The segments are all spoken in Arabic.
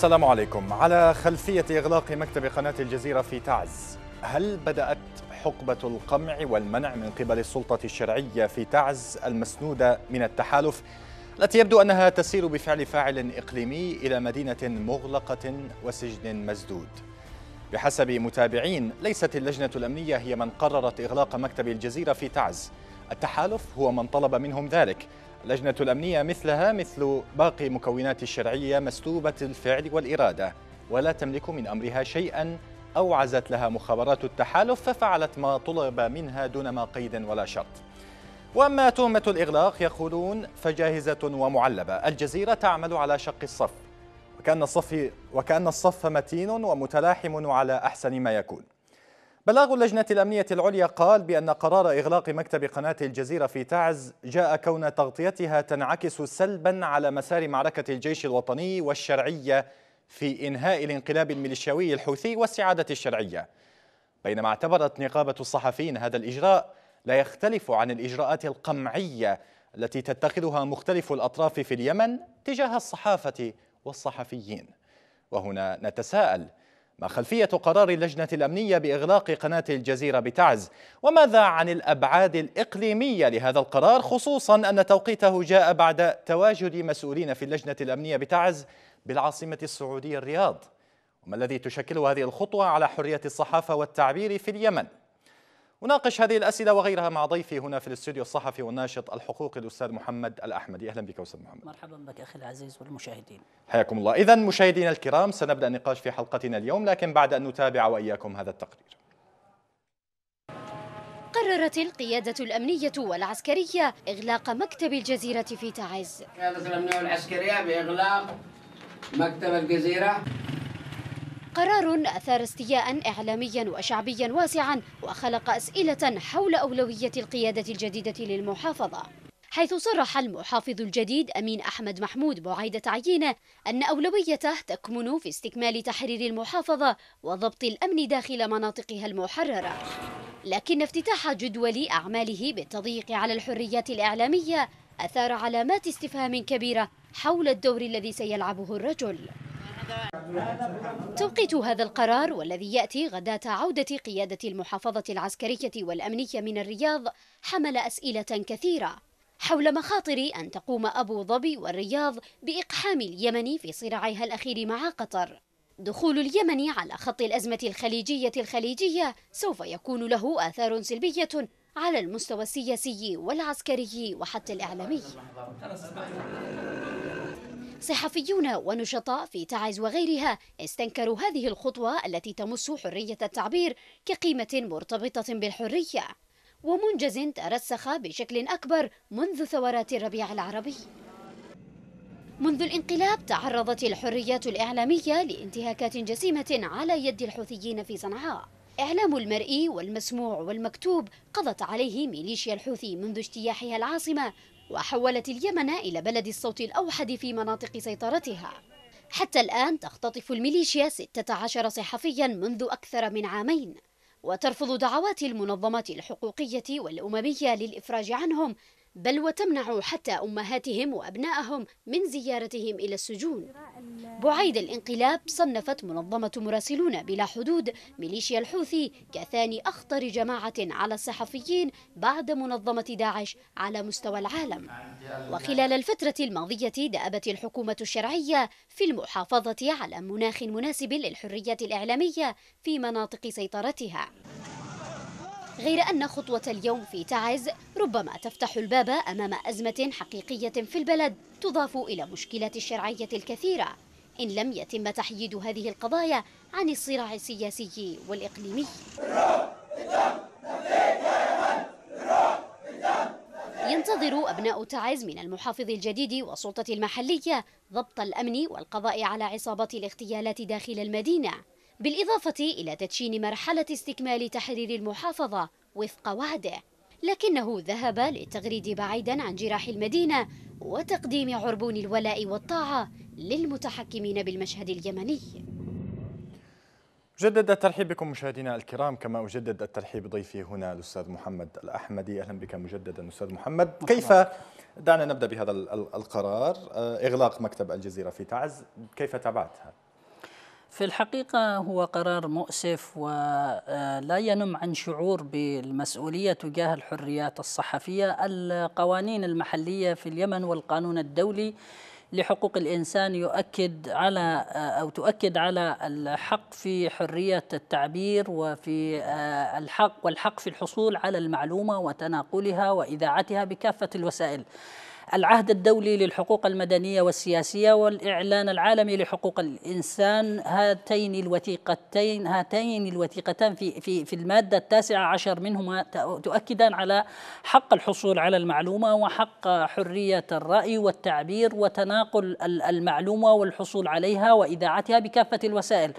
السلام عليكم. على خلفية إغلاق مكتب قناة الجزيرة في تعز هل بدأت حقبة القمع والمنع من قبل السلطة الشرعية في تعز المسنودة من التحالف التي يبدو أنها تسير بفعل فاعل إقليمي إلى مدينة مغلقة وسجن مسدود؟ بحسب متابعين ليست اللجنة الأمنية هي من قررت إغلاق مكتب الجزيرة في تعز. التحالف هو من طلب منهم ذلك. اللجنة الأمنية مثلها مثل باقي مكونات الشرعية مسلوبة الفعل والإرادة ولا تملك من أمرها شيئا. أوعزت لها مخابرات التحالف ففعلت ما طلب منها دون ما قيد ولا شرط. وأما تهمة الإغلاق يقولون فجاهزة ومعلبة. الجزيرة تعمل على شق الصف وكأن الصف, وكأن الصف متين ومتلاحم على أحسن ما يكون. بلاغ اللجنة الأمنية العليا قال بأن قرار إغلاق مكتب قناة الجزيرة في تعز جاء كون تغطيتها تنعكس سلبا على مسار معركة الجيش الوطني والشرعية في إنهاء الانقلاب الميليشياوي الحوثي واستعادة الشرعية. بينما اعتبرت نقابة الصحفيين هذا الإجراء لا يختلف عن الإجراءات القمعية التي تتخذها مختلف الأطراف في اليمن تجاه الصحافة والصحفيين. وهنا نتساءل ما خلفية قرار اللجنة الأمنية بإغلاق قناة الجزيرة بتعز؟ وماذا عن الأبعاد الإقليمية لهذا القرار خصوصا أن توقيته جاء بعد تواجد مسؤولين في اللجنة الأمنية بتعز بالعاصمة السعودية الرياض؟ وما الذي تشكل هذه الخطوة على حرية الصحافة والتعبير في اليمن؟ أناقش هذه الأسئلة وغيرها مع ضيفي هنا في الاستوديو الصحفي والناشط الحقوقي الأستاذ محمد الأحمدي. أهلا بك أستاذ محمد. مرحبا بك أخي العزيز والمشاهدين. حياكم الله. إذا مشاهدينا الكرام سنبدأ النقاش في حلقتنا اليوم لكن بعد أن نتابع وإياكم هذا التقرير. قررت القيادة الأمنية والعسكرية إغلاق مكتب الجزيرة في تعز. القيادة الأمنية والعسكرية بإغلاق مكتب الجزيرة. قرار أثار استياء إعلاميا وشعبيا واسعا وخلق أسئلة حول أولوية القيادة الجديدة للمحافظة. حيث صرح المحافظ الجديد أمين أحمد محمود بعيد تعيينه أن أولويته تكمن في استكمال تحرير المحافظة وضبط الأمن داخل مناطقها المحررة. لكن افتتاح جدول أعماله بالتضييق على الحريات الإعلامية أثار علامات استفهام كبيرة حول الدور الذي سيلعبه الرجل. توقيت هذا القرار والذي يأتي غداة عودة قيادة المحافظة العسكرية والأمنية من الرياض حمل أسئلة كثيرة حول مخاطر أن تقوم أبو ظبي والرياض بإقحام اليمن في صراعها الأخير مع قطر. دخول اليمن على خط الأزمة الخليجية الخليجية سوف يكون له آثار سلبية على المستوى السياسي والعسكري وحتى الإعلامي. صحفيون ونشطاء في تعز وغيرها استنكروا هذه الخطوة التي تمس حرية التعبير كقيمة مرتبطة بالحرية. ومنجز ترسخ بشكل أكبر منذ ثورات الربيع العربي. منذ الانقلاب تعرضت الحريات الإعلامية لانتهاكات جسيمة على يد الحوثيين في صنعاء. إعلام المرئي والمسموع والمكتوب قضت عليه ميليشيا الحوثي منذ اجتياحها العاصمة وحولت اليمن إلى بلد الصوت الأوحد في مناطق سيطرتها. حتى الآن تختطف الميليشيا 16 صحفيا منذ أكثر من عامين وترفض دعوات المنظمات الحقوقية والأممية للإفراج عنهم بل وتمنع حتى أمهاتهم وأبنائهم من زيارتهم إلى السجون. بعيد الانقلاب صنفت منظمة مراسلون بلا حدود ميليشيا الحوثي كثاني أخطر جماعة على الصحفيين بعد منظمة داعش على مستوى العالم. وخلال الفترة الماضية دأبت الحكومة الشرعية في المحافظة على مناخ مناسب للحريات الإعلامية في مناطق سيطرتها. غير أن خطوة اليوم في تعز ربما تفتح الباب أمام أزمة حقيقية في البلد تضاف إلى مشكلات الشرعية الكثيرة. إن لم يتم تحييد هذه القضايا عن الصراع السياسي والإقليمي. ينتظر أبناء تعز من المحافظ الجديد والسلطة المحلية ضبط الأمن والقضاء على عصابات الاغتيالات داخل المدينة. بالإضافة إلى تدشين مرحلة استكمال تحرير المحافظة وفق وعده. لكنه ذهب للتغريد بعيدا عن جراح المدينة وتقديم عربون الولاء والطاعة للمتحكمين بالمشهد اليمني. أجدد الترحيب بكم مشاهدينا الكرام كما أجدد الترحيب بضيفي هنا الأستاذ محمد الأحمدي. أهلا بك مجددا أستاذ محمد. كيف دعنا نبدأ بهذا القرار؟ إغلاق مكتب الجزيرة في تعز كيف تابعتها؟ في الحقيقة هو قرار مؤسف ولا ينم عن شعور بالمسؤولية تجاه الحريات الصحفية القوانين المحلية في اليمن والقانون الدولي لحقوق الإنسان يؤكد على أو تؤكد على الحق في حرية التعبير وفي الحق والحق في الحصول على المعلومة وتناقلها وإذاعتها بكافة الوسائل. العهد الدولي للحقوق المدنية والسياسية والإعلان العالمي لحقوق الإنسان هاتين الوثيقتين هاتين الوثيقتان في في في المادة التاسعة عشر منهما تؤكدان على حق الحصول على المعلومة وحق حرية الرأي والتعبير وتناقل المعلومة والحصول عليها وإذاعتها بكافة الوسائل.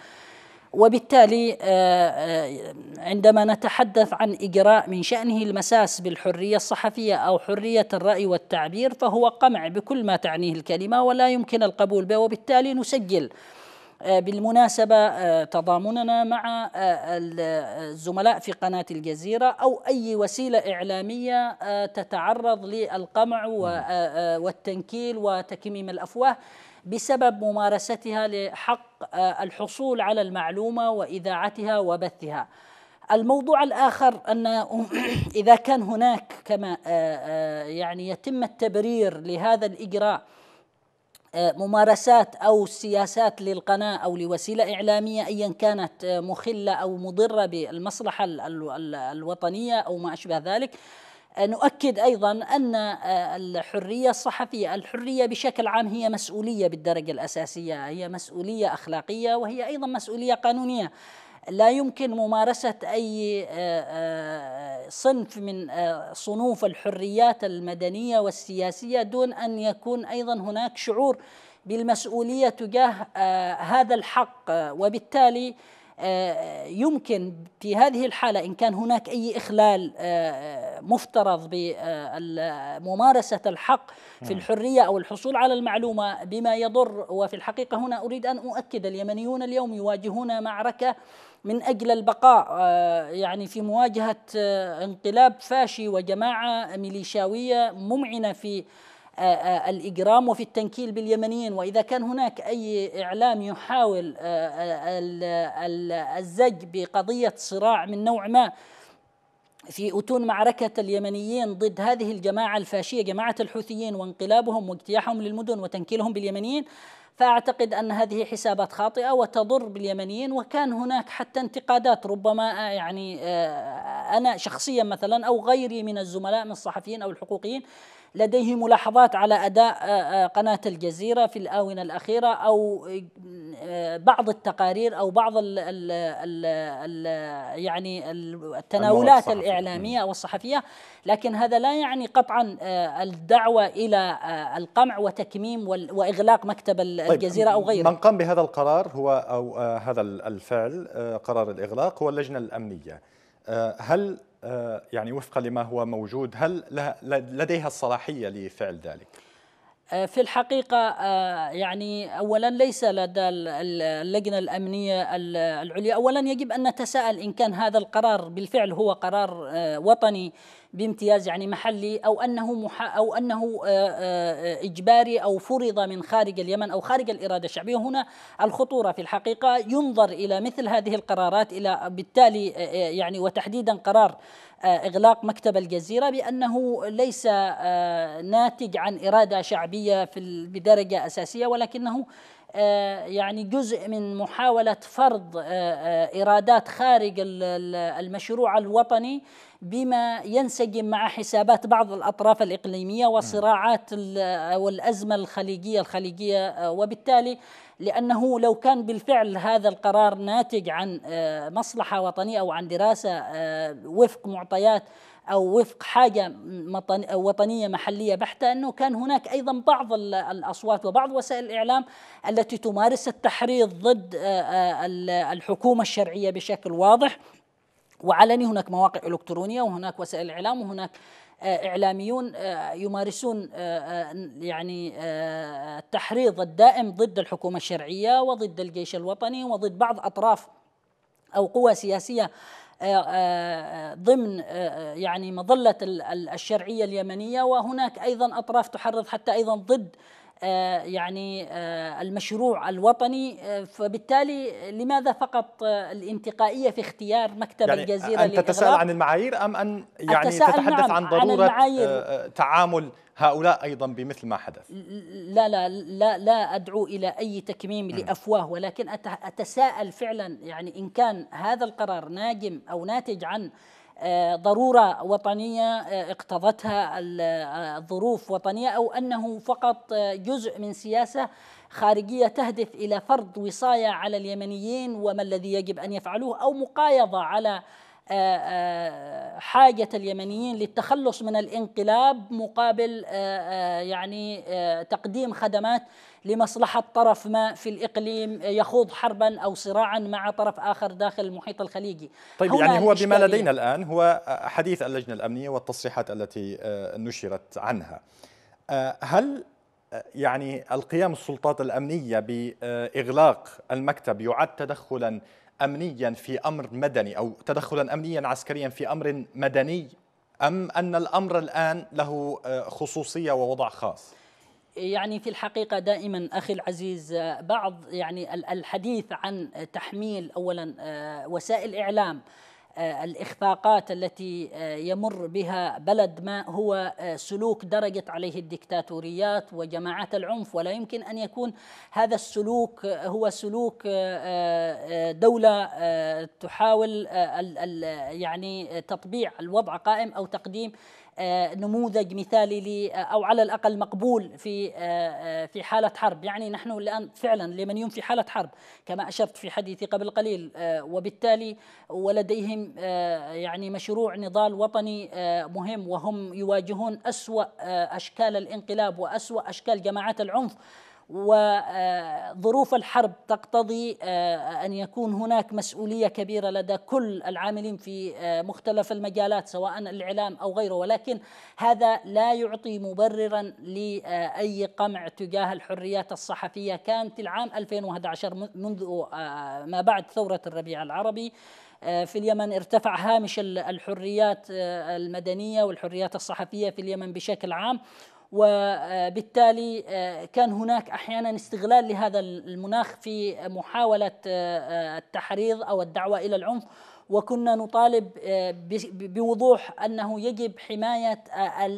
وبالتالي آه، آه، عندما نتحدث عن إجراء من شأنه المساس بالحرية الصحفية أو حرية الرأي والتعبير فهو قمع بكل ما تعنيه الكلمة ولا يمكن القبول به وبالتالي نسجل آه، بالمناسبة تضامننا مع الزملاء في قناة الجزيرة أو أي وسيلة إعلامية تتعرض للقمع والتنكيل وتكميم الأفواه. بسبب ممارستها لحق آه، الحصول على المعلومة وإذاعتها وبثها. الموضوع الآخر أن إذا كان هناك كما آه، آه، يعني يتم التبرير لهذا الإجراء ممارسات أو سياسات للقناة أو لوسيلة إعلامية ايا كانت مخلة أو مضرة بالمصلحة الوطنية أو ما أشبه ذلك نؤكد أيضا أن آه، الحرية الصحفية، الحرية بشكل عام هي مسؤولية بالدرجة الأساسية، هي مسؤولية أخلاقية وهي أيضا مسؤولية قانونية. لا يمكن ممارسة أي آه، آه، صنف من صنوف الحريات المدنية والسياسية دون أن يكون أيضا هناك شعور بالمسؤولية تجاه هذا الحق وبالتالي آه، يمكن في هذه الحالة إن كان هناك أي إخلال آه، مفترض بممارسة الحق في الحرية أو الحصول على المعلومة بما يضر. وفي الحقيقة هنا أريد أن أؤكد اليمنيون اليوم يواجهون معركة من أجل البقاء آه، يعني في مواجهة انقلاب فاشي وجماعة ميليشاوية ممعنة في آه، آه، الإجرام وفي التنكيل باليمنيين. وإذا كان هناك أي إعلام يحاول آه، الزج بقضية صراع من نوع ما في أتون معركة اليمنيين ضد هذه الجماعة الفاشية جماعة الحوثيين وانقلابهم واجتياحهم للمدن وتنكيلهم باليمنيين فأعتقد أن هذه حسابات خاطئة وتضر باليمنيين. وكان هناك حتى انتقادات ربما يعني أنا شخصيا مثلا أو غيري من الزملاء من الصحفيين أو الحقوقيين لديه ملاحظات على أداء آه، آه، قناة الجزيرة في الآونة الأخيرة أو آه، بعض التقارير أو بعض ال ال ال ال يعني التناولات الإعلامية أو الصحفية. لكن هذا لا يعني قطعا الدعوة إلى القمع وتكميم وإغلاق مكتب طيب، الجزيرة أو غيره. من قام بهذا القرار هو أو هذا الفعل قرار الإغلاق هو اللجنة الأمنية. هل يعني وفقا لما هو موجود هل لديها الصلاحية لفعل ذلك؟ آه، في الحقيقة آه، يعني أولا ليس لدى اللجنة الأمنية العليا. أولا يجب أن نتساءل إن كان هذا القرار بالفعل هو قرار وطني بامتياز يعني محلي أو أنه مح أو أنه آه، آه، إجباري أو فرض من خارج اليمن أو خارج الإرادة الشعبية. هنا الخطورة في الحقيقة ينظر إلى مثل هذه القرارات إلى بالتالي آه، يعني وتحديدا قرار إغلاق مكتب الجزيرة بأنه ليس ناتج عن إرادة شعبية في بدرجة أساسية ولكنه يعني جزء من محاولة فرض ارادات خارج المشروع الوطني بما ينسجم مع حسابات بعض الأطراف الإقليمية وصراعات والأزمة الخليجية الخليجية آه، وبالتالي لأنه لو كان بالفعل هذا القرار ناتج عن آه، مصلحة وطنية أو عن دراسة آه، وفق معطيات أو وفق حاجة وطنية محلية بحتة أنه كان هناك أيضا بعض الأصوات وبعض وسائل الإعلام التي تمارس التحريض ضد الحكومة الشرعية بشكل واضح. وعلني هناك مواقع إلكترونية وهناك وسائل إعلام وهناك آه، إعلاميون آه، يمارسون آه، يعني التحريض الدائم ضد الحكومة الشرعية وضد الجيش الوطني وضد بعض أطراف أو قوى سياسية ضمن يعني مظلة الشرعية اليمنية. وهناك أيضا أطراف تحرض حتى أيضا ضد يعني آه، المشروع الوطني آه، فبالتالي لماذا فقط الانتقائية في اختيار مكتب يعني الجزيرة أن تتساءل عن المعايير أم أن يعني تتحدث نعم عن ضرورة عن تعامل هؤلاء أيضا بمثل ما حدث؟ لا لا لا لا أدعو إلى أي تكميم لأفواه ولكن أتساءل فعلا يعني إن كان هذا القرار ناجم أو ناتج عن آه، ضرورة وطنية آه، اقتضتها آه، الظروف وطنية أو أنه فقط جزء من سياسة خارجية تهدف إلى فرض وصاية على اليمنيين وما الذي يجب أن يفعلوه أو مقايضة على حاجة اليمنيين للتخلص من الانقلاب مقابل يعني تقديم خدمات لمصلحة طرف ما في الإقليم يخوض حربا أو صراعا مع طرف آخر داخل المحيط الخليجي. طيب يعني هو بما لدينا الآن هو حديث اللجنة الأمنية والتصريحات التي نشرت عنها. هل يعني القيام السلطات الأمنية بإغلاق المكتب يعد تدخلا امنيا في أمر مدني أو تدخلا امنيا عسكريا في أمر مدني أم أن الأمر الآن له آه، خصوصية ووضع خاص؟ يعني في الحقيقة دائما أخي العزيز آه، بعض يعني الحديث عن تحميل اولا آه، وسائل إعلام آه، الإخفاقات التي آه، يمر بها بلد ما هو آه، سلوك درجت عليه الدكتاتوريات وجماعات العنف ولا يمكن أن يكون هذا السلوك هو سلوك دولة تحاول يعني تطبيع الوضع قائم أو تقديم آه، نموذج مثالي لي آه، أو على الأقل مقبول في آه، في حالة حرب. يعني نحن الآن فعلا اليمنيون في حالة حرب كما أشرت في حديثي قبل قليل وبالتالي ولديهم يعني مشروع نضال وطني مهم وهم يواجهون أسوأ أشكال الانقلاب وأسوأ أشكال جماعات العنف. وظروف الحرب تقتضي آه، أن يكون هناك مسؤولية كبيرة لدى كل العاملين في آه، مختلف المجالات سواء الإعلام أو غيره. ولكن هذا لا يعطي مبررا لأي قمع تجاه الحريات الصحفية. كانت العام 2011 منذ آه، ما بعد ثورة الربيع العربي في اليمن ارتفع هامش الحريات المدنية والحريات الصحفية في اليمن بشكل عام. وبالتالي آه، كان هناك أحيانا استغلال لهذا المناخ في محاولة آه، التحريض أو الدعوة إلى العنف وكنا نطالب آه، بوضوح أنه يجب حماية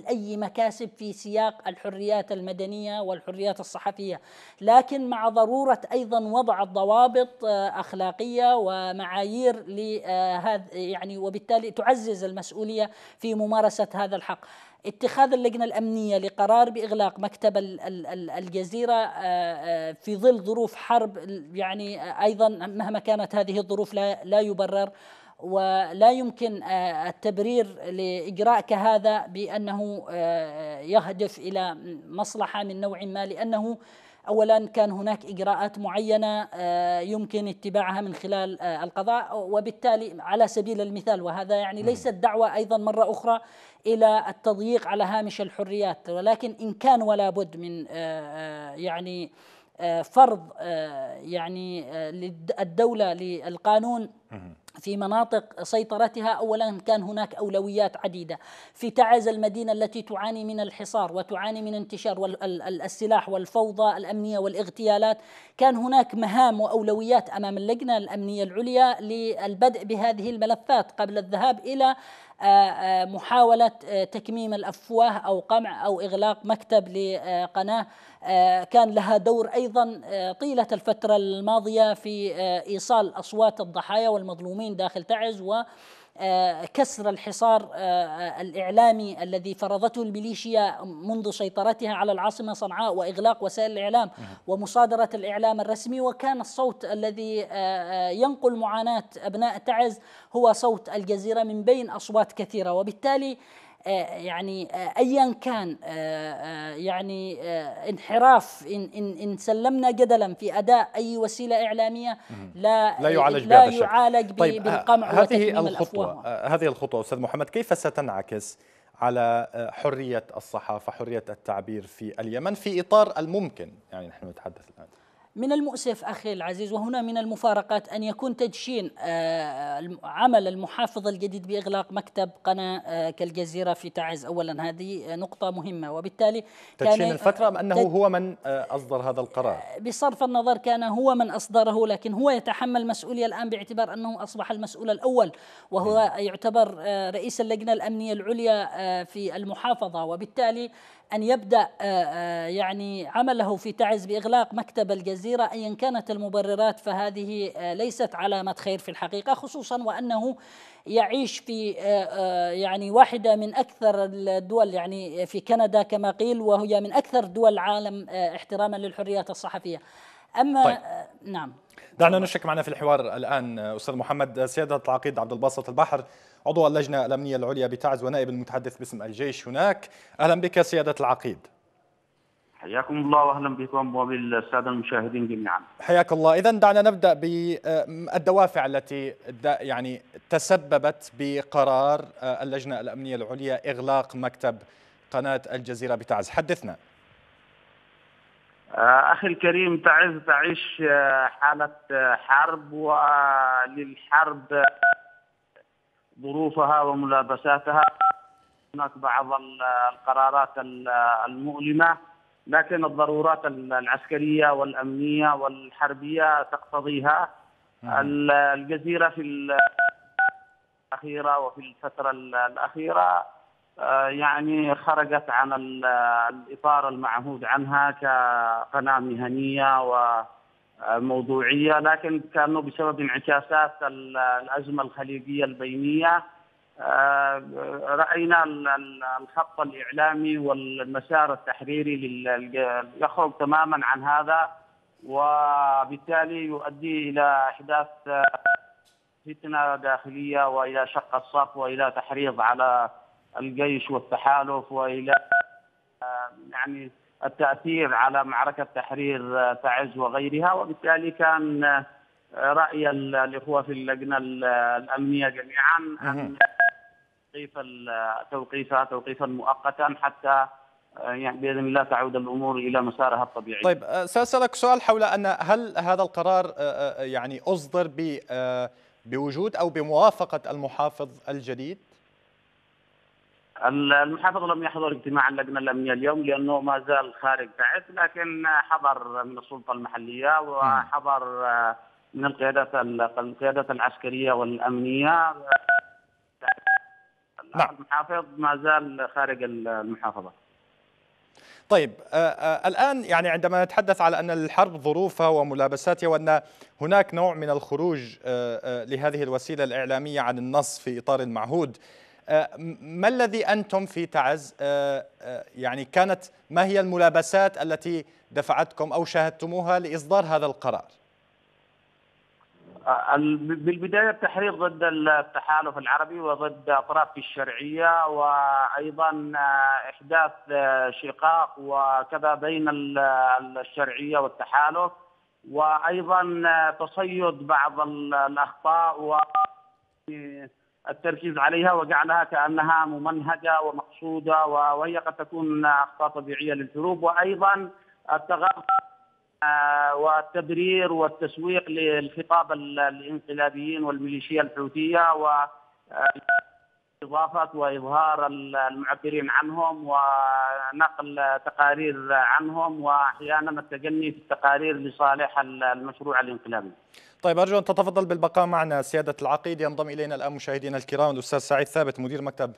أي مكاسب في سياق الحريات المدنية والحريات الصحفية، لكن مع ضرورة أيضا وضع الضوابط أخلاقية ومعايير لهذا يعني وبالتالي تعزز المسؤولية في ممارسة هذا الحق. اتخاذ اللجنة الأمنية لقرار بإغلاق مكتب الجزيرة آه، آه، في ظل ظروف حرب يعني أيضا مهما كانت هذه الظروف لا, يبرر ولا يمكن آه، التبرير لإجراء كهذا بأنه يهدف إلى مصلحة من نوع ما لأنه اولا كان هناك إجراءات معينة آه، يمكن اتباعها من خلال آه، القضاء وبالتالي على سبيل المثال وهذا يعني ليست دعوة أيضا مرة أخرى إلى التضييق على هامش الحريات ولكن إن كان ولا بد من آه، يعني فرض يعني الدولة للقانون في مناطق سيطرتها اولا كان هناك أولويات عديدة. في تعز المدينة التي تعاني من الحصار وتعاني من انتشار السلاح والفوضى الأمنية والإغتيالات كان هناك مهام وأولويات أمام اللجنة الأمنية العليا للبدء بهذه الملفات قبل الذهاب إلى محاولة آه، تكميم الأفواه أو قمع أو إغلاق مكتب لقناة. كان لها دور أيضا طيلة الفترة الماضية في إيصال أصوات الضحايا والمظلومين داخل تعز و آه، كسر الحصار آه، آه، الإعلامي الذي فرضته الميليشيا منذ سيطرتها على العاصمة صنعاء وإغلاق وسائل الإعلام ومصادرة الإعلام الرسمي. وكان الصوت الذي ينقل معاناة أبناء تعز هو صوت الجزيرة من بين أصوات كثيرة. وبالتالي آه، يعني آه، ايا كان آه، يعني انحراف إن إن إن سلمنا جدلا في أداء أي وسيلة إعلامية لا لا يعالج لا يعالج طيب بالقمع هذه الخطوة هذه الخطوة أستاذ محمد كيف ستنعكس على حرية الصحافة حرية التعبير في اليمن في إطار الممكن؟ يعني نحن نتحدث الآن. من المؤسف أخي العزيز وهنا من المفارقات أن يكون تدشين آه، عمل المحافظ الجديد بإغلاق مكتب قناة آه، كالجزيرة في تعز أولا. هذه نقطة مهمة. وبالتالي تدشين الفترة أم أنه هو من آه، أصدر هذا القرار؟ بصرف النظر كان هو من أصدره لكن هو يتحمل مسؤولية الآن باعتبار أنه أصبح المسؤول الأول وهو يعتبر رئيس اللجنة الأمنية العليا في المحافظة. وبالتالي أن يبدأ آه، آه، يعني عمله في تعز بإغلاق مكتب الجزيرة أيا كانت المبررات فهذه آه، ليست علامة خير في الحقيقة خصوصا وأنه يعيش في يعني واحدة من أكثر الدول يعني في كندا كما قيل وهي من أكثر دول العالم احتراما للحريات الصحفية أما طيب. نعم دعنا نشرك معنا في الحوار الآن أستاذ محمد سيادة العقيد عبد الباسط البحر عضو اللجنة الأمنية العليا بتعز ونائب المتحدث باسم الجيش هناك أهلا بك سيادة العقيد حياكم الله واهلا بكم وبالسادة المشاهدين جميعا. حياك الله، اذا دعنا نبدأ بالدوافع التي يعني تسببت بقرار اللجنة الأمنية العليا إغلاق مكتب قناة الجزيرة بتعز، حدثنا. أخي الكريم تعز تعيش حالة حرب وللحرب ظروفها وملابساتها. هناك بعض القرارات المؤلمة لكن الضرورات العسكرية والأمنية والحربية تقتضيها. الجزيرة في الأخيرة وفي الفترة الأخيرة آه، يعني خرجت عن الإطار المعهود عنها كقناة مهنية و موضوعيه لكن كأنه بسبب انعكاسات الأزمة الخليجية البينية آه، رأينا الخط الإعلامي والمسار التحريري يخرج تماما عن هذا وبالتالي يؤدي إلى إحداث فتنة داخلية وإلى شق الصف وإلى تحريض على الجيش والتحالف وإلى يعني التأثير على معركة تحرير تعز وغيرها وبالتالي كان رأي الإخوة في اللجنة الأمنية جميعا أن توقيف توقيفها توقيفا مؤقتا حتى يعني بإذن الله تعود الأمور إلى مسارها الطبيعي. طيب سأسألك سؤال حول أن هل هذا القرار يعني أصدر بوجود أو بموافقة المحافظ الجديد؟ المحافظ لم يحضر اجتماع اللجنة الأمنية اليوم لأنه ما زال خارج تعز لكن حضر من السلطة المحلية وحضر من القيادات القيادات العسكرية والأمنية نعم. المحافظ ما زال خارج المحافظة طيب آه آه الآن يعني عندما نتحدث على أن الحرب ظروفها وملابساتها وأن هناك نوع من الخروج آه لهذه الوسيلة الإعلامية عن النص في إطار المعهود ما الذي أنتم في تعز آه، آه، يعني كانت ما هي الملابسات التي دفعتكم أو شاهدتموها لإصدار هذا القرار؟ بالبداية التحريض ضد التحالف العربي وضد أطراف الشرعية وأيضا إحداث شقاق وكذا بين الشرعية والتحالف وأيضا تصيد بعض الأخطاء و التركيز عليها وجعلها كأنها ممنهجة ومقصودة وهي قد تكون أخطاء طبيعية للحروب وأيضا التغطى آه، والتبرير والتسويق للخطاب الانقلابيين والميليشيا الحوثية و آه، إضافة وإظهار المعبرين عنهم ونقل تقارير عنهم وأحيانا التجني في التقارير لصالح المشروع الانقلابي. طيب أرجو أن تتفضل بالبقاء معنا. سيادة العقيد ينضم إلينا الآن مشاهدينا الكرام الأستاذ سعيد ثابت مدير مكتب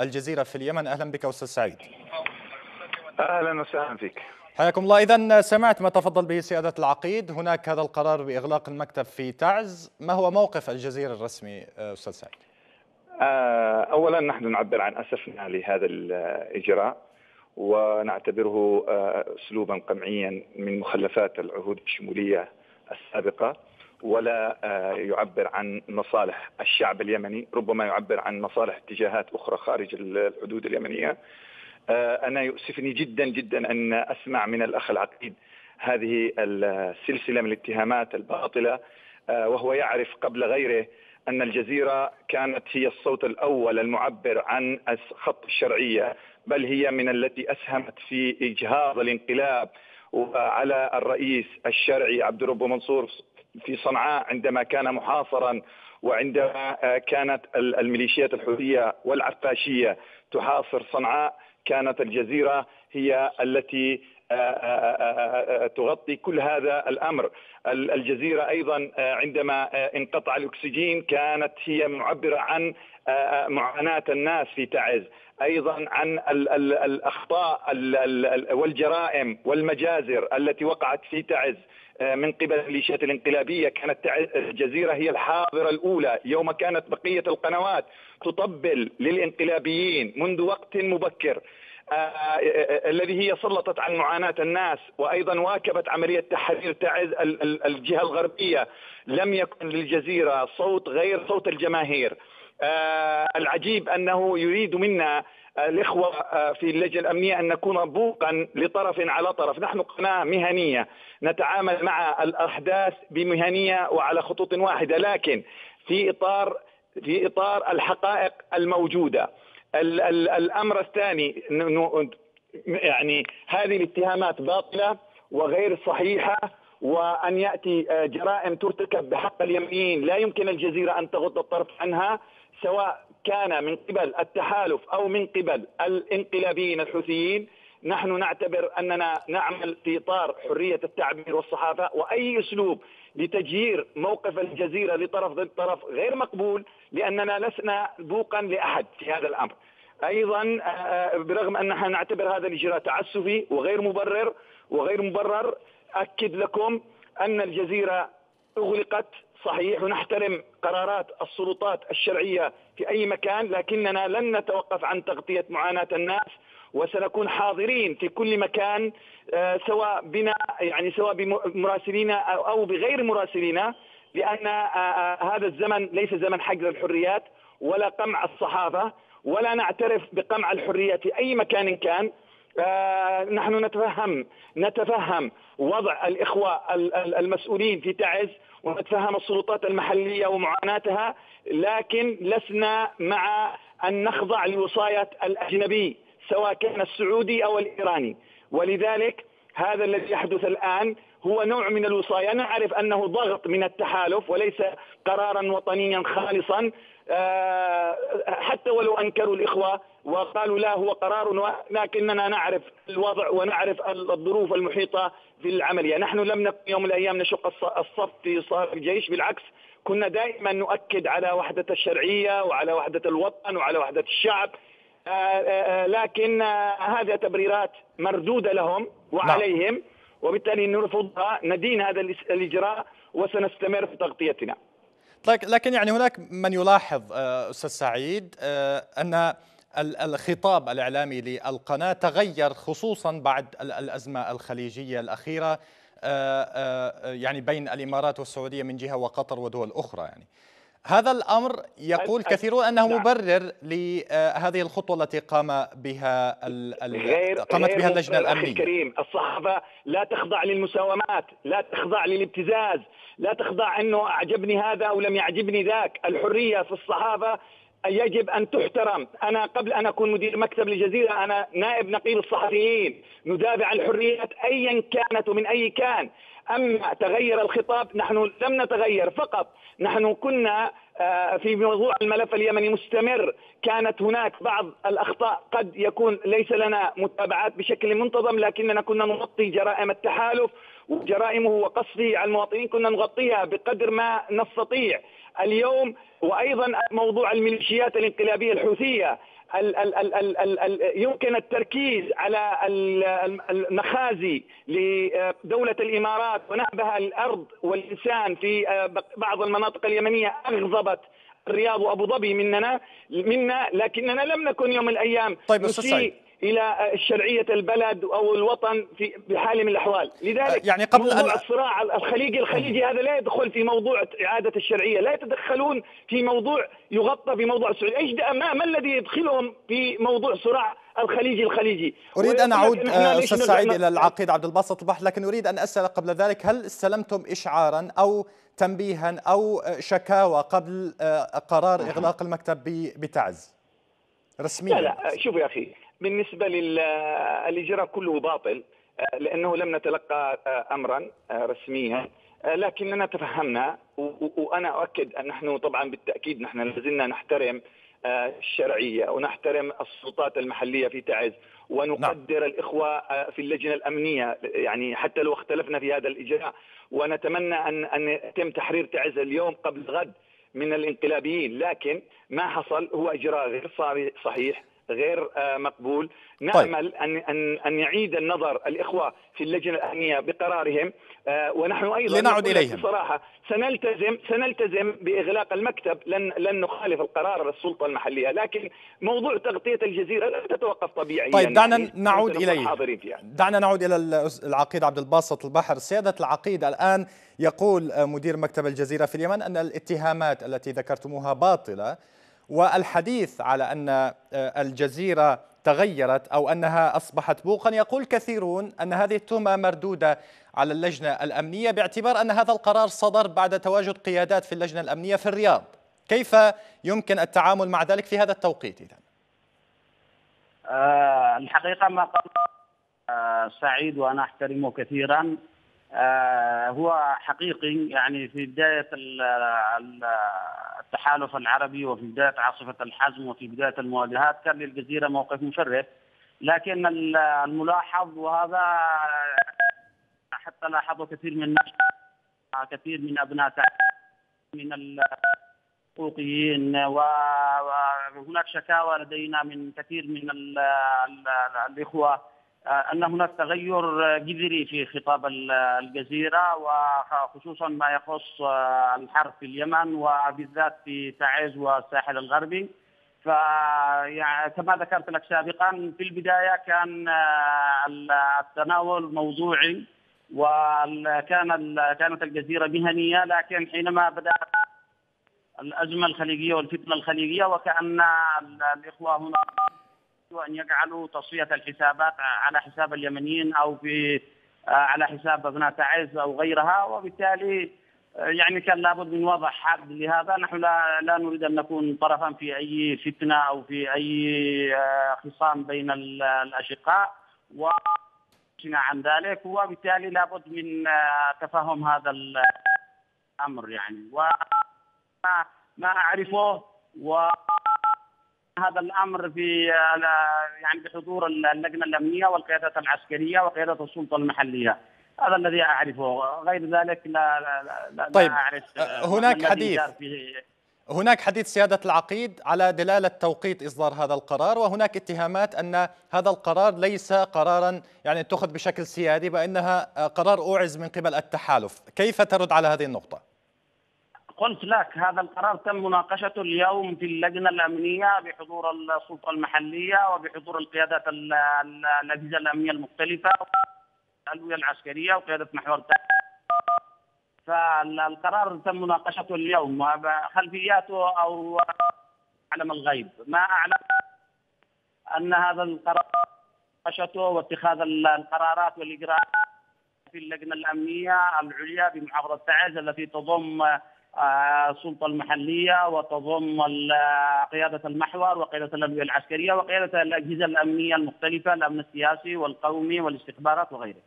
الجزيرة في اليمن. أهلا بك أستاذ سعيد. أهلا وسهلا فيك. حياكم الله. إذا سمعت ما تفضل به سيادة العقيد. هناك هذا القرار بإغلاق المكتب في تعز. ما هو موقف الجزيرة الرسمي أستاذ سعيد؟ اولا نحن نعبر عن أسفنا لهذا الإجراء ونعتبره آه، اسلوبا قمعيا من مخلفات العهود الشمولية السابقة ولا آه، يعبر عن مصالح الشعب اليمني ربما يعبر عن مصالح اتجاهات أخرى خارج الحدود اليمنية. أنا يؤسفني جدا جدا أن أسمع من الأخ العقيد هذه السلسلة من الاتهامات الباطلة وهو يعرف قبل غيره أن الجزيرة كانت هي الصوت الأول المعبر عن خط الشرعية بل هي من التي أسهمت في إجهاض الانقلاب. وعلى الرئيس الشرعي عبد الرب منصور في صنعاء عندما كان محاصرا وعندما كانت الميليشيات الحوثية والعفاشيه تحاصر صنعاء كانت الجزيرة هي التي تغطي كل هذا الأمر. الجزيرة أيضا عندما انقطع الأكسجين كانت هي معبرة عن معاناة الناس في تعز. أيضا عن الأخطاء والجرائم والمجازر التي وقعت في تعز. من قبل الميليشيات الانقلابية كانت الجزيرة هي الحاضرة الأولى يوم كانت بقية القنوات تطبل للانقلابيين منذ وقت مبكر. آه، آه، آه، الذي هي سلطت عن معاناة الناس وأيضا واكبت عملية تحرير تعز الجهة الغربية لم يكن للجزيرة صوت غير صوت الجماهير. العجيب أنه يريد منا الإخوة في اللجنة الأمنية أن نكون بوقا لطرف على طرف. نحن قناة مهنية نتعامل مع الأحداث بمهنية وعلى خطوط واحدة لكن في إطار في إطار الحقائق الموجودة. الأمر الثاني يعني هذه الاتهامات باطلة وغير صحيحة وأن يأتي آه، جرائم ترتكب بحق اليمين لا يمكن الجزيرة أن تغض الطرف عنها سواء كان من قبل التحالف أو من قبل الانقلابيين الحوثيين. نحن نعتبر أننا نعمل في إطار حرية التعبير والصحافة وأي أسلوب لتجيير موقف الجزيرة لطرف ضد طرف غير مقبول لأننا لسنا بوقا لأحد في هذا الأمر. أيضا آه، آه، برغم أن نحن نعتبر هذا الإجراء تعسفي وغير مبرر وغير مبرر أكد لكم أن الجزيرة أغلقت صحيح ونحترم قرارات السلطات الشرعية في أي مكان لكننا لن نتوقف عن تغطية معاناة الناس وسنكون حاضرين في كل مكان آه، سواء بنا يعني سواء بمراسلينا أو بغير مراسلينا لأن هذا الزمن ليس زمن حجر الحريات ولا قمع الصحافة ولا نعترف بقمع الحرية في أي مكان كان. آه نحن نتفهم نتفهم وضع الإخوة المسؤولين في تعز ونتفهم السلطات المحلية ومعاناتها لكن لسنا مع أن نخضع لوصاية الأجنبي. سواء كان السعودي أو الإيراني. ولذلك هذا الذي يحدث الآن هو نوع من الوصاية نعرف أنه ضغط من التحالف وليس قرارا وطنيا خالصا. آه، حتى ولو أنكروا الإخوة وقالوا لا هو قرار لكننا نعرف الوضع ونعرف الظروف المحيطة في العملية، نحن لم نكن يوم من الأيام نشق الصف في صالح الجيش. بالعكس كنا دائما نؤكد على وحدة الشرعية وعلى وحدة الوطن وعلى وحدة الشعب لكن هذه تبريرات مردودة لهم وعليهم وبالتالي نرفضها ندين هذا الإجراء وسنستمر في تغطيتنا. لكن يعني هناك من يلاحظ آه، أستاذ سعيد آه، أن الخطاب الإعلامي للقناة تغير خصوصا بعد الأزمة الخليجية الأخيرة آه، يعني بين الإمارات والسعودية من جهة وقطر ودول أخرى يعني هذا الأمر يقول كثيرون أنه نعم. مبرر لهذه الخطوة التي قام بها غير قامت غير بها اللجنة الأمنية. الكريم الصحافة لا تخضع للمساومات لا تخضع للابتزاز لا تخضع أنه أعجبني هذا أو لم يعجبني ذاك. الحرية في الصحافة يجب أن تحترم، أنا قبل أن أكون مدير مكتب الجزيره أنا نائب نقيب الصحفيين، ندافع عن الحريات ايا كانت ومن أي كان، اما تغير الخطاب؟ نحن لم نتغير فقط نحن كنا آه، في موضوع الملف اليمني مستمر. كانت هناك بعض الأخطاء قد يكون ليس لنا متابعات بشكل منتظم لكننا كنا نغطي جرائم التحالف وجرائمه وقصده على المواطنين كنا نغطيها بقدر ما نستطيع. اليوم وأيضا موضوع الميليشيات الانقلابية الحوثية ال ال ال ال ال ال يمكن التركيز على المخازي لدولة الإمارات ونهبها الأرض والإنسان في بعض المناطق اليمنية أغضبت الرياض وأبو ظبي مننا منا لكننا لم نكن يوم من الأيام طيب نسيء إلى شرعيه البلد أو الوطن في بحال من الأحوال. لذلك يعني قبل موضوع الصراع الخليجي الخليجي هذا لا يدخل في موضوع إعادة الشرعية. لا يتدخلون في موضوع يغطى بموضوع السعودية. إيش ما, ما الذي يدخلهم في موضوع صراع الخليجي الخليجي؟ أريد أن أعود آه، أستاذ سعيد إلى العقيد عبد الباسط البحر لكن أريد أن أسأل قبل ذلك هل استلمتم اشعارا أو تنبيها أو شكاوى قبل آه، قرار إغلاق المكتب بتعز؟ رسميا. لا لا شوف يا أخي بالنسبة للاجراء كله باطل لأنه لم نتلقى امرا رسميا. لكننا تفهمنا وأنا أؤكد أن نحن طبعا بالتأكيد نحن لازلنا نحترم الشرعية ونحترم السلطات المحلية في تعز ونقدر نعم. الإخوة في اللجنة الأمنية يعني حتى لو اختلفنا في هذا الإجراء ونتمنى ان أن يتم تحرير تعز اليوم قبل غد من الانقلابيين. لكن ما حصل هو إجراء غير صحيح. غير آه، مقبول. نامل طيب. أن أن أن يعيد النظر الإخوة في اللجنة الأمنية بقرارهم آه، ونحن أيضا لنعد إليهم. بصراحة سنلتزم سنلتزم بإغلاق المكتب. لن لن نخالف القرار السلطة المحلية لكن موضوع تغطية الجزيرة لا تتوقف طبيعيا طيب دعنا يعني. نعود إليه. دعنا نعود إلى العقيد عبد الباسط البحر. سيادة العقيد الآن يقول مدير مكتب الجزيرة في اليمن أن الاتهامات التي ذكرتموها باطلة والحديث على أن آه، الجزيرة تغيرت أو أنها أصبحت بوقا يقول كثيرون أن هذه التهمة مردودة على اللجنة الأمنية باعتبار أن هذا القرار صدر بعد تواجد قيادات في اللجنة الأمنية في الرياض كيف يمكن التعامل مع ذلك في هذا التوقيت إذن؟ أه الحقيقة ما قال أه سعيد وأنا أحترمه كثيرا هو حقيقي يعني في بداية التحالف العربي وفي بداية عاصفة الحزم وفي بداية المواجهات كان للجزيرة موقف مشرف. لكن الملاحظ وهذا حتى لاحظه كثير من كثير من ابناء من الحقوقيين وهناك شكاوى لدينا من كثير من الإخوة. آه، أن هناك تغير جذري في خطاب الجزيرة وخصوصا ما يخص آه، الحرب في اليمن وبالذات في تعز والساحل الغربي. ف كما ذكرت لك سابقا في البداية كان آه، التناول موضوعي وكان كانت الجزيرة مهنية لكن حينما بدات الأزمة الخليجية والفتنة الخليجية وكأن الإخوة هنا وان يجعلوا تصفية الحسابات على حساب اليمنيين أو في آه، على حساب ابناء تعز أو غيرها وبالتالي آه، يعني كان لابد من وضع حد لهذا. نحن لا, لا نريد أن نكون طرفا في أي فتنة أو في أي آه، خصام بين الأشقاء و عن ذلك. وبالتالي لابد من تفهم هذا الأمر يعني. وما ما أعرفه و هذا الأمر في يعني بحضور اللجنة الأمنية والقيادات العسكرية وقيادة السلطة المحلية. هذا الذي أعرفه. غير ذلك لا لا, لا طيب لا أعرف هناك حديث. هناك حديث سيادة العقيد على دلالة توقيت إصدار هذا القرار وهناك اتهامات أن هذا القرار ليس قرارا يعني اتخذ بشكل سيادي وإنها قرار أوعز من قبل التحالف. كيف ترد على هذه النقطة؟ قلت لك هذا القرار تم مناقشته اليوم في اللجنة الأمنية بحضور السلطة المحلية وبحضور القيادات الأجهزة الأمنية المختلفة الالويه العسكرية وقيادة محور فالقرار تم مناقشته اليوم خلفياته أو أعلم الغيب. ما أعلم أن هذا القرار مناقشته واتخاذ القرارات والإجراءات في اللجنة الأمنية العليا بمحافظة تعز التي تضم السلطة المحلية وتضم قيادة المحور وقيادة الأمنية العسكرية وقيادة الأجهزة الأمنية المختلفة الأمن السياسي والقومي والاستخبارات وغيره.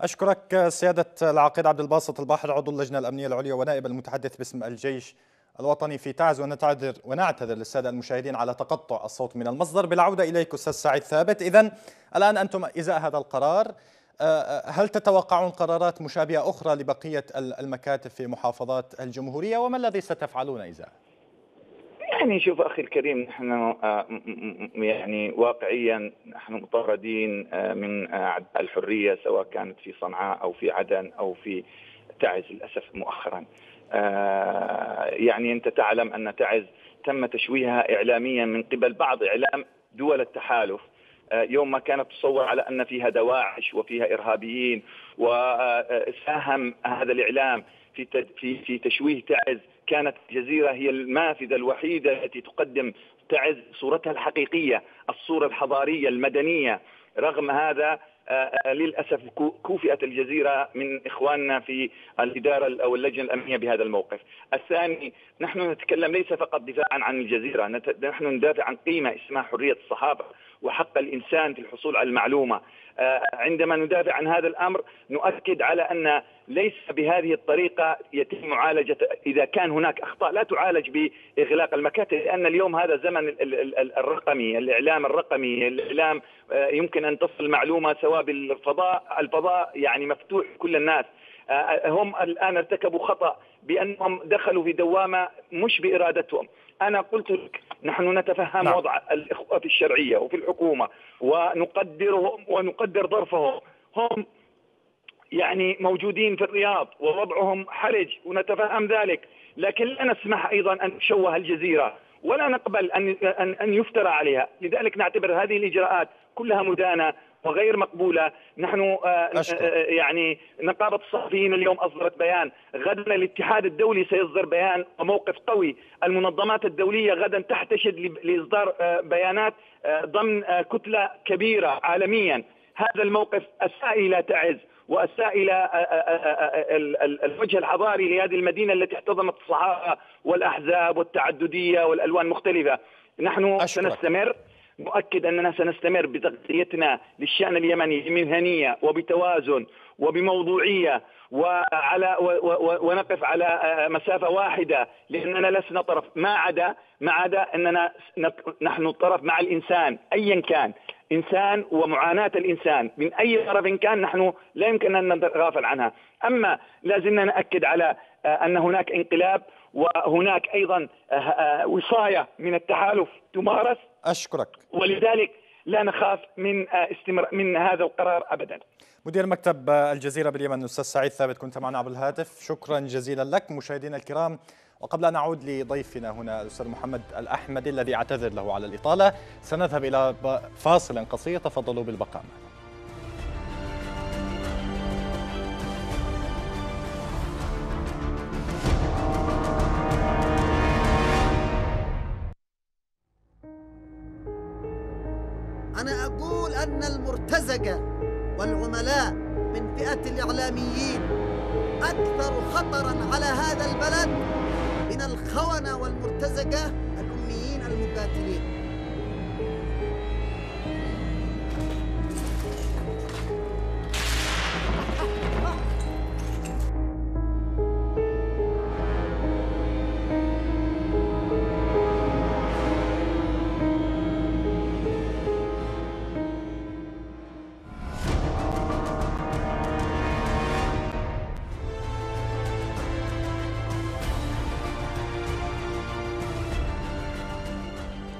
أشكرك سيادة العقيد عبد الباسط الباحر عضو اللجنة الأمنية العليا ونائب المتحدث باسم الجيش الوطني في تعز ونعتذر ونعتذر للسادة المشاهدين على تقطع الصوت من المصدر. بالعودة إليك أستاذ سعيد ثابت. اذا الآن أنتم إزاء هذا القرار. آه، آه، هل تتوقعون قرارات مشابهة أخرى لبقية المكاتب في محافظات الجمهورية؟ وما الذي ستفعلون إذا؟ يعني شوف أخي الكريم نحن آه، يعني واقعيا نحن مطردين من الحرية سواء كانت في صنعاء أو في عدن أو في تعز للأسف مؤخرا. يعني أنت تعلم أن تعز تم تشويهها إعلاميا من قبل بعض إعلام دول التحالف. يوم ما كانت تصور على أن فيها دواعش وفيها إرهابيين وساهم هذا الإعلام في في في تشويه تعز كانت الجزيرة هي المافذة الوحيدة التي تقدم تعز صورتها الحقيقية الصورة الحضارية المدنية رغم هذا آه، للأسف كوفئت الجزيرة من إخواننا في الإدارة أو اللجنة الأمنية بهذا الموقف. الثاني نحن نتكلم ليس فقط دفاعا عن الجزيرة، نحن ندافع عن قيمة اسمها حرية الصحافه، وحق الإنسان في الحصول على المعلومة. آه، عندما ندافع عن هذا الأمر نؤكد على أن ليس بهذه الطريقة يتم معالجة إذا كان هناك أخطاء لا تعالج بإغلاق المكاتب لأن اليوم هذا زمن الرقمي الإعلام الرقمي الإعلام آه، يمكن أن تصل معلومة سواء بالفضاء الفضاء يعني مفتوح كل الناس. هم الآن ارتكبوا خطأ بأنهم دخلوا في دوامة مش بإرادتهم. أنا قلت لك نحن نتفهم نعم. وضع الاخوه في الشرعية وفي الحكومة ونقدرهم ونقدر ظرفهم. هم يعني موجودين في الرياض ووضعهم حرج ونتفهم ذلك. لكن لا نسمح أيضا أن تشوه الجزيرة ولا نقبل ان ان أن يفترى عليها. لذلك نعتبر هذه الإجراءات كلها مدانة وغير مقبولة، نحن آه، أشكر. آه، آه، يعني نقابة الصحفيين اليوم اصدرت بيان، غدا الاتحاد الدولي سيصدر بيان وموقف قوي، المنظمات الدولية غدا تحتشد لإصدار بيانات ضمن كتلة كبيرة عالميا، هذا الموقف أساء إلى تعز وأساء إلى الوجه الحضاري لهذه المدينة التي احتضنت الصحافة والأحزاب والتعددية والألوان المختلفه. نحن أشكرك. سنستمر نؤكد أننا سنستمر بتغطيتنا للشأن اليمني بمهنيه وبتوازن وبموضوعية وعلى ونقف على مسافة واحدة لأننا لسنا طرف. ما عدا ما عدا أننا نحن الطرف مع الإنسان ايا كان. إنسان ومعاناة الإنسان. من أي طرف كان نحن لا يمكن أن نتغافل عنها، أما لازلنا نأكد على آه، أن هناك انقلاب وهناك أيضا آه، وصاية من التحالف تمارس. أشكرك. ولذلك لا نخاف من استمر من هذا القرار ابدا. مدير مكتب الجزيرة باليمن الاستاذ سعيد ثابت كنت معنا عبر الهاتف. شكرا جزيلا لك مشاهدينا الكرام. وقبل أن أعود لضيفنا هنا الأستاذ محمد الأحمدي الذي أعتذر له على الإطالة سنذهب إلى فاصل قصير. تفضلوا بالبقاء معنا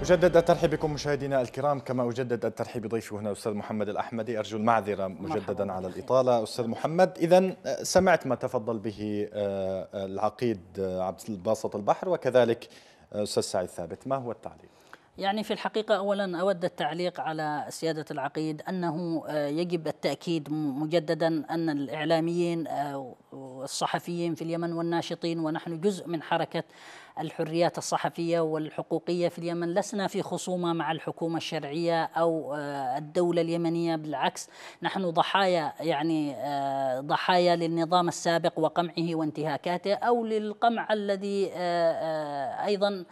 أجدد الترحيب بكم مشاهدينا الكرام كما أجدد الترحيب بضيفي هنا الأستاذ محمد الأحمدي. أرجو المعذرة مجددا على الإطالة. أستاذ محمد إذا آه، سمعت ما تفضل به آه، آه، العقيد عبد الباسط البحر وكذلك أستاذ سعيد ثابت. ما هو التعليق؟ يعني في الحقيقة أولا أود التعليق على سيادة العقيد أنه يجب التأكيد مجددا أن الإعلاميين والصحفيين في اليمن والناشطين ونحن جزء من حركة الحريات الصحفية والحقوقية في اليمن لسنا في خصومة مع الحكومة الشرعية أو آه، الدولة اليمنية. بالعكس نحن ضحايا يعني آه، ضحايا للنظام السابق وقمعه وانتهاكاته أو للقمع الذي آه، أيضا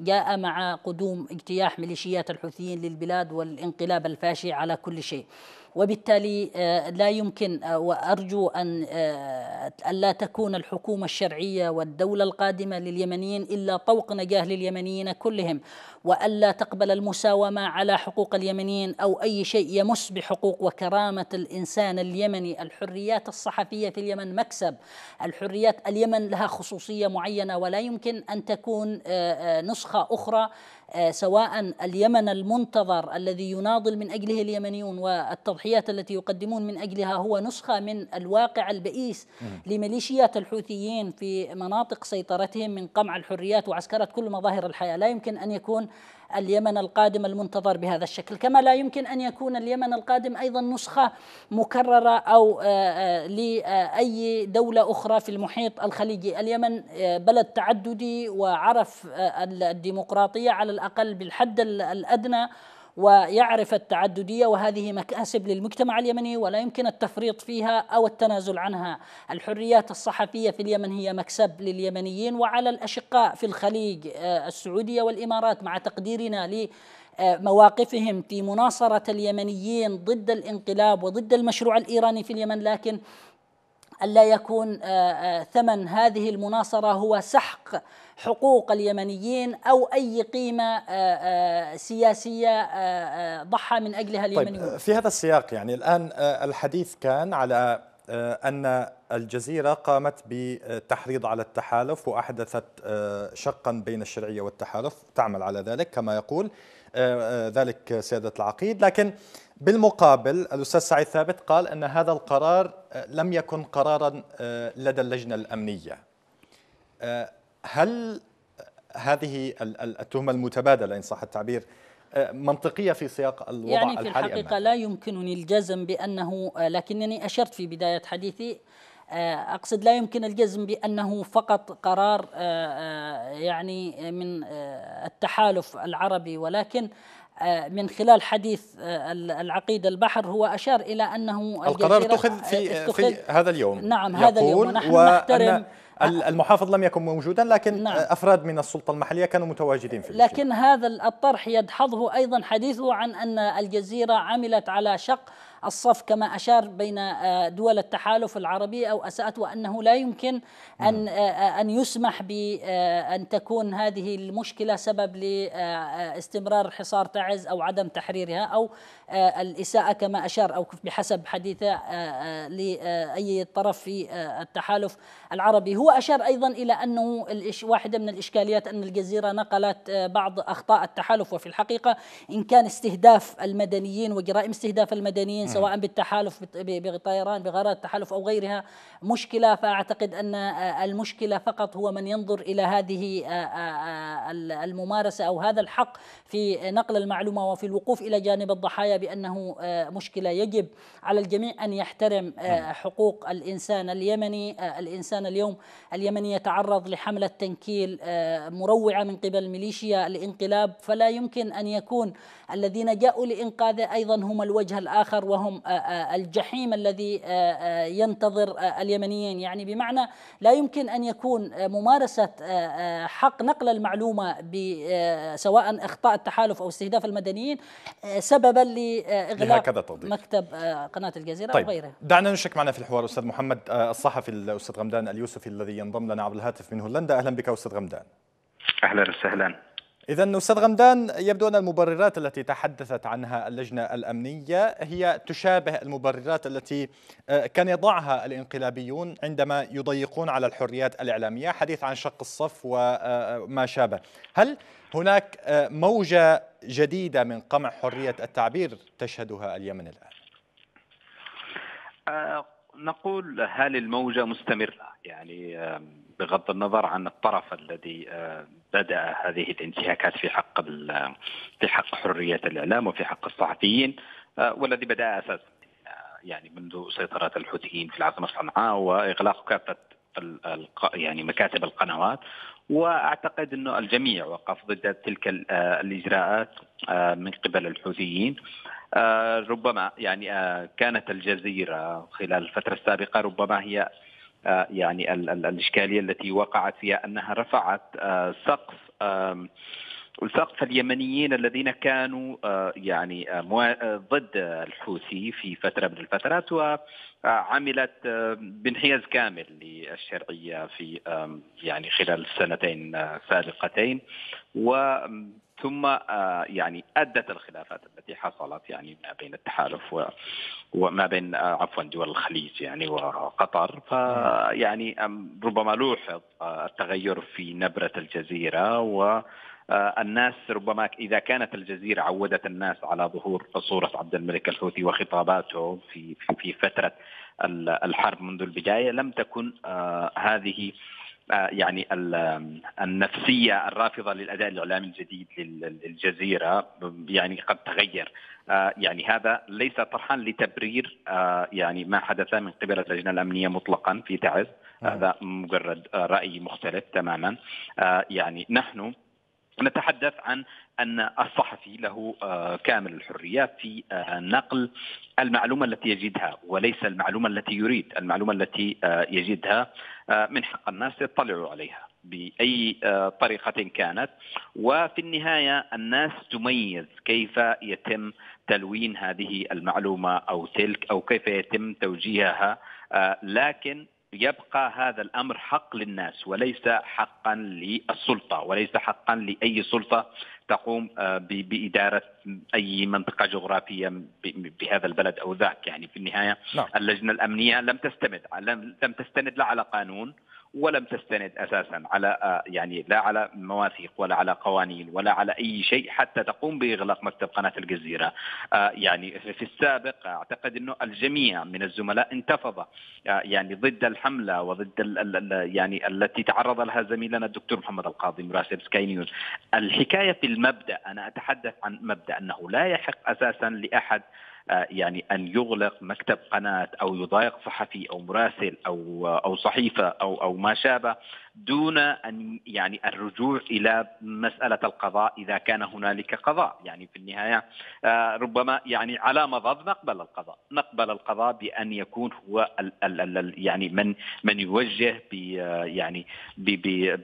جاء مع قدوم اجتياح ميليشيات الحوثيين للبلاد والانقلاب الفاشي على كل شيء. وبالتالي آه، لا يمكن آه، وأرجو أن آه، الا تكون الحكومة الشرعية والدولة القادمة لليمنيين إلا طوق نجاه لليمنيين كلهم. وألا تقبل المساومة على حقوق اليمنيين أو أي شيء يمس بحقوق وكرامة الإنسان اليمني، الحريات الصحفية في اليمن مكسب، الحريات اليمن لها خصوصية معينة ولا يمكن أن تكون نسخة أخرى آه، سواء اليمن المنتظر الذي يناضل من أجله اليمنيون والتضحيات التي يقدمون من أجلها هو نسخة من الواقع البئيس لميليشيات الحوثيين في مناطق سيطرتهم من قمع الحريات وعسكره كل مظاهر الحياة، لا يمكن أن يكون اليمن القادم المنتظر بهذا الشكل. كما لا يمكن أن يكون اليمن القادم أيضا نسخة مكررة أو آه، آه، لأي دولة أخرى في المحيط الخليجي. اليمن آه، بلد تعددي وعرف الديمقراطية على الأقل بالحد الأدنى ويعرف التعددية وهذه مكاسب للمجتمع اليمني ولا يمكن التفريط فيها أو التنازل عنها. الحريات الصحفية في اليمن هي مكسب لليمنيين وعلى الأشقاء في الخليج آه، السعودية والإمارات مع تقديرنا مواقفهم في مناصرة اليمنيين ضد الانقلاب وضد المشروع الإيراني في اليمن لكن ألا يكون ثمن هذه المناصرة هو سحق حقوق اليمنيين أو أي قيمة سياسية ضحى من أجلها طيب، اليمنيون. طيب في هذا السياق يعني الآن الحديث كان على أن الجزيرة قامت بالتحريض على التحالف وأحدثت شقا بين الشرعية والتحالف تعمل على ذلك كما يقول ذلك سيادة العقيد. لكن بالمقابل الأستاذ سعيد ثابت قال أن هذا القرار لم يكن قرارا لدى اللجنة الأمنية. هل هذه التهمة المتبادلة إن صح التعبير منطقية في سياق الوضع يعني في الحالي الحقيقة لا يمكنني الجزم بأنه لكنني أشرت في بداية حديثي أقصد لا يمكن الجزم بأنه فقط قرار يعني من التحالف العربي ولكن من خلال حديث العقيد البحر هو أشار إلى أنه القرار اتخذ في, في هذا اليوم. نعم هذا اليوم ونحن نحترم المحافظ لم يكن موجودا لكن نعم. أفراد من السلطة المحلية كانوا متواجدين في لكن هذا الطرح يدحضه أيضا حديثه عن أن الجزيرة عملت على شق الصف كما أشار بين آه، دول التحالف العربي أو أساءت وأنه لا يمكن أن آه، آه، أن يسمح بأن تكون هذه المشكلة سبب لاستمرار حصار تعز أو عدم تحريرها أو الإساءة كما أشار أو بحسب حديثة لأي طرف في التحالف العربي. هو أشار أيضا إلى أنه واحدة من الإشكاليات أن الجزيرة نقلت بعض أخطاء التحالف وفي الحقيقة إن كان استهداف المدنيين وجرائم استهداف المدنيين سواء بالتحالف بالطيران بغرض التحالف أو غيرها مشكلة فأعتقد أن المشكلة فقط هو من ينظر إلى هذه الممارسة أو هذا الحق في نقل المعلومة وفي الوقوف إلى جانب الضحايا بأنه مشكلة يجب على الجميع أن يحترم حقوق الإنسان اليمني الإنسان اليوم اليمني يتعرض لحملة تنكيل مروعة من قبل ميليشيا الانقلاب فلا يمكن أن يكون الذين جاءوا لانقاذه أيضا هم الوجه الآخر وهم الجحيم الذي ينتظر اليمنيين. يعني بمعنى لا يمكن أن يكون ممارسة حق نقل المعلومة سواء إخطاء التحالف أو استهداف المدنيين سببا لاغلاق مكتب قناة الجزيرة طيب. أو غيره دعنا نشرك معنا في الحوار أستاذ محمد. الصحفي الأستاذ غمدان اليوسفي الذي ينضم لنا عبر الهاتف من هولندا. أهلا بك أستاذ غمدان. أهلا وسهلا. إذا أستاذ غمدان يبدو أن المبررات التي تحدثت عنها اللجنة الأمنية هي تشابه المبررات التي آه، كان يضعها الإنقلابيون عندما يضيقون على الحريات الإعلامية حديث عن شق الصف وما شابه هل هناك آه، موجة جديدة من قمع حرية التعبير تشهدها اليمن الآن؟ آه، نقول هل الموجة مستمرة يعني بغض النظر عن الطرف الذي بدأ هذه الانتهاكات في حق في حق حرية الإعلام وفي حق الصحفيين والذي بدأ أساسا يعني منذ سيطرة الحوثيين في العاصمة صنعاء وإغلاق كافة يعني مكاتب القنوات. وأعتقد إنه الجميع وقف ضد تلك الإجراءات من قبل الحوثيين. ربما يعني كانت الجزيرة خلال الفترة السابقة ربما هي آه، يعني الإشكالية التي وقعت فيها أنها رفعت آه، سقف سقف اليمنيين الذين كانوا آه، يعني ضد الحوثي في فترة من الفترات وعملت بانحياز كامل للشرعية في يعني خلال السنتين السابقتين و ثم آه، يعني أدت الخلافات التي حصلت يعني ما بين التحالف وما بين آه، عفوا دول الخليج يعني وقطر. فيعني ربما لوحظ آه، التغير في نبرة الجزيرة و الناس ربما إذا كانت الجزيرة عودت الناس على ظهور صورة عبد الملك الحوثي وخطاباته في في فترة الحرب منذ البداية لم تكن هذه يعني النفسية الرافضة للأداء الإعلامي الجديد للجزيرة يعني قد تغير. آه، يعني هذا ليس طرحا لتبرير آه، يعني ما حدث من قبل اللجنة الأمنية مطلقا في تعز. هذا مجرد رأي مختلف تماما. يعني نحن نتحدث عن أن الصحفي له كامل الحريه في نقل المعلومة التي يجدها وليس المعلومة التي يريد، المعلومة التي يجدها من حق الناس يطلعوا عليها بأي طريقة كانت. وفي النهاية الناس تميز كيف يتم تلوين هذه المعلومة أو تلك أو كيف يتم توجيهها لكن يبقى هذا الأمر حق للناس وليس حقا للسلطة وليس حقا لأي سلطة تقوم آه، بإدارة أي منطقة جغرافية بهذا البلد أو ذاك يعني في النهاية نعم. اللجنة الأمنية لم تستند لم تستند لا على قانون ولم تستند أساسا على آه، يعني لا على مواثيق ولا على قوانين ولا على أي شيء حتى تقوم بإغلاق مكتب قناة الجزيرة. آه، يعني في السابق أعتقد إنه الجميع من الزملاء انتفض آه، يعني ضد الحملة وضد يعني التي تعرض لها زميلنا الدكتور محمد القاضي مراسل سكاي نيوز. الحكاية في المبدأ أنا أتحدث عن مبدأ أنه لا يحق أساسا لأحد يعني أن يغلق مكتب قناة أو يضايق صحفي أو مراسل أو أو صحيفة أو أو ما شابه. دون أن يعني الرجوع إلى مسألة القضاء إذا كان هنالك قضاء. يعني في النهاية آه، ربما يعني على مضض نقبل القضاء. نقبل القضاء بأن يكون هو ال ال ال يعني من من يوجه ب يعني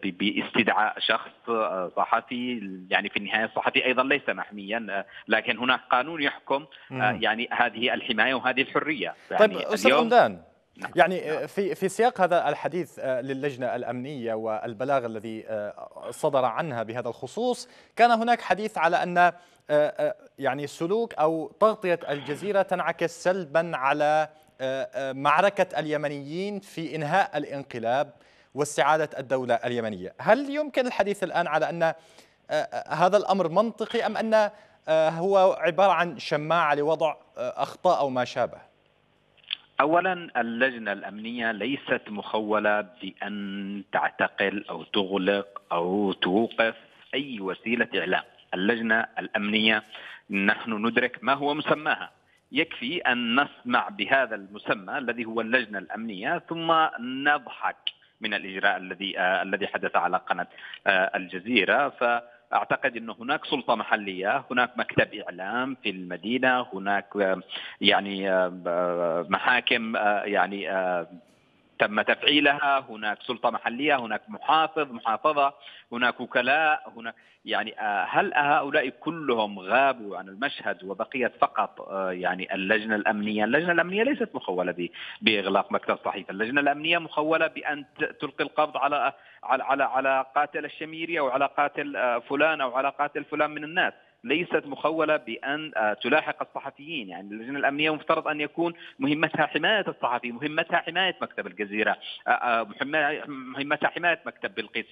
باستدعاء شخص آه، صحفي. يعني في النهاية الصحفي أيضا ليس محميا آه، لكن هناك قانون يحكم يعني هذه الحماية وهذه الحرية. يعني طيب أستاذ نعم. يعني نعم. في في سياق هذا الحديث آه، للجنة الأمنية والبلاغ الذي آه، صدر عنها بهذا الخصوص كان هناك حديث على أن آه، يعني سلوك أو تغطية الجزيرة تنعكس سلبا على معركة اليمنيين في إنهاء الانقلاب واستعادة الدولة اليمنية، هل يمكن الحديث الآن على أن هذا الأمر منطقي أم أن هو عبارة عن شماعة لوضع أخطاء أو ما شابه؟ اولا اللجنة الأمنية ليست مخولة بأن تعتقل أو تغلق أو توقف أي وسيلة إعلام. اللجنة الأمنية نحن ندرك ما هو مسماها. يكفي أن نسمع بهذا المسمى الذي هو اللجنة الأمنية ثم نضحك من الإجراء الذي آه الذي حدث على قناة آه الجزيرة. ف أعتقد إنه هناك سلطة محلية، هناك مكتب إعلام في المدينة، هناك يعني محاكم يعني تم تفعيلها هناك سلطة محلية هناك محافظ محافظة هناك وكلاء هناك يعني هل هؤلاء كلهم غابوا عن المشهد وبقيت فقط يعني اللجنة الأمنية؟ اللجنة الأمنية ليست مخولة بإغلاق مكتب صحيفة. اللجنة الأمنية مخولة بأن تلقي القبض على على على على قاتل الشميري أو على قاتل فلان أو على قاتل فلان من الناس. ليست مخولة بأن آه، تلاحق الصحفيين. يعني اللجنة الأمنية مفترض أن يكون مهمتها حماية الصحفي مهمتها حماية مكتب الجزيرة آه، آه، مهمتها حماية مكتب بلقيس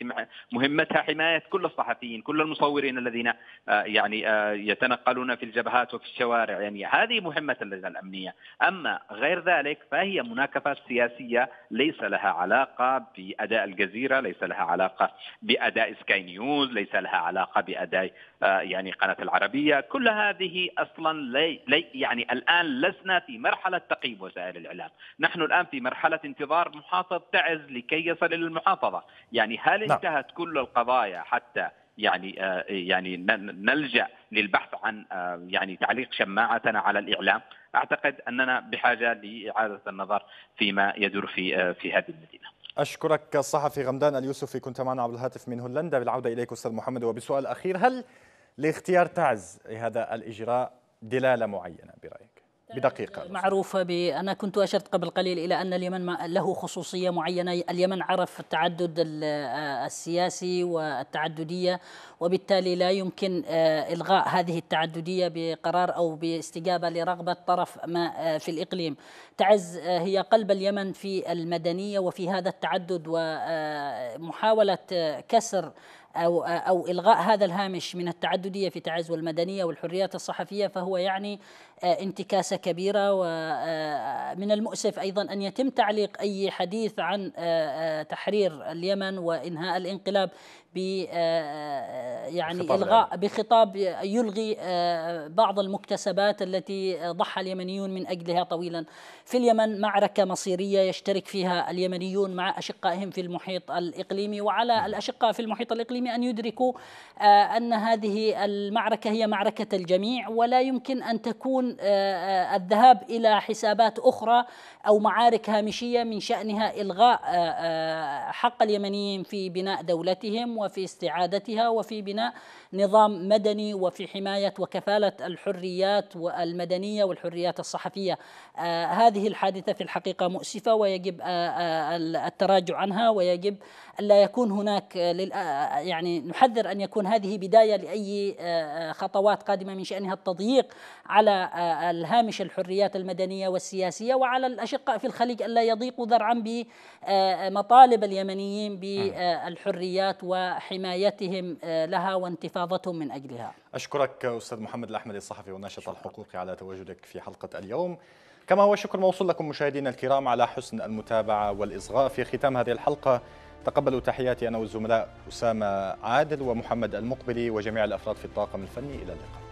مهمتها حماية كل الصحفيين كل المصورين الذين يعني يتنقلون في الجبهات وفي الشوارع. يعني هذه مهمة اللجنة الأمنية. أما غير ذلك فهي مناكفة سياسية ليس لها علاقة بأداء الجزيرة ليس لها علاقة بأداء سكاي نيوز ليس لها علاقة بأداء يعني قناة العربية كل هذه أصلا لي لي يعني الآن لسنا في مرحلة تقييم وسائل الإعلام. نحن الآن في مرحلة انتظار محافظ تعز لكي يصل إلى المحافظة. يعني هل نعم. انتهت كل القضايا حتى يعني آه يعني نلجأ للبحث عن آه يعني تعليق شماعتنا على الإعلام؟ أعتقد أننا بحاجة لإعادة النظر فيما يدور في آه في هذه المدينة. أشكرك الصحفي غمدان اليوسفي كنت معنا عبر الهاتف من هولندا. بالعودة إليك أستاذ محمد. وبسؤال أخير هل لاختيار تعز هذا الإجراء دلالة معينة برأيك؟ بدقيقة معروفة أنا كنت أشرت قبل قليل إلى أن اليمن له خصوصية معينة. اليمن عرف التعدد السياسي والتعددية وبالتالي لا يمكن آه، إلغاء هذه التعددية بقرار أو باستجابة لرغبة طرف ما آه، في الإقليم. تعز آه، هي قلب اليمن في المدنية وفي هذا التعدد ومحاولة كسر أو أو إلغاء هذا الهامش من التعددية في تعز والمدنية والحريات الصحفية فهو يعني انتكاسة كبيرة ومن آه، المؤسف أيضا أن يتم تعليق أي حديث عن آه، تحرير اليمن وإنهاء الانقلاب ب يعني إلغاء بخطاب يلغي بعض المكتسبات التي ضحى اليمنيون من أجلها طويلا. في اليمن معركة مصيرية يشترك فيها اليمنيون مع أشقائهم في المحيط الإقليمي وعلى الأشقاء في المحيط الإقليمي أن يدركوا آه، أن هذه المعركة هي معركة الجميع ولا يمكن أن تكون آه، الذهاب إلى حسابات أخرى أو معارك هامشية من شأنها إلغاء حق اليمنيين في بناء دولتهم وفي استعادتها وفي بناء نظام مدني وفي حماية وكفالة الحريات المدنية والحريات الصحفية. هذه الحادثة في الحقيقة مؤسفة ويجب التراجع عنها ويجب ألا يكون هناك يعني نحذر أن يكون هذه بداية لأي خطوات قادمة من شأنها التضييق على الهامش الحريات المدنية والسياسية وعلى الأشقاء في الخليج ألا يضيقوا ذرعا بمطالب اليمنيين بالحريات وحمايتهم لها وانتفاضتهم من أجلها. أشكرك أستاذ محمد الأحمدي الصحفي والناشط الحقوقي على تواجدك في حلقة اليوم. كما هو الشكر موصول لكم مشاهدينا الكرام على حسن المتابعة والإصغاء. في ختام هذه الحلقة تقبلوا تحياتي أنا والزملاء أسامة عادل ومحمد المقبلي وجميع الأفراد في الطاقم الفني. إلى اللقاء.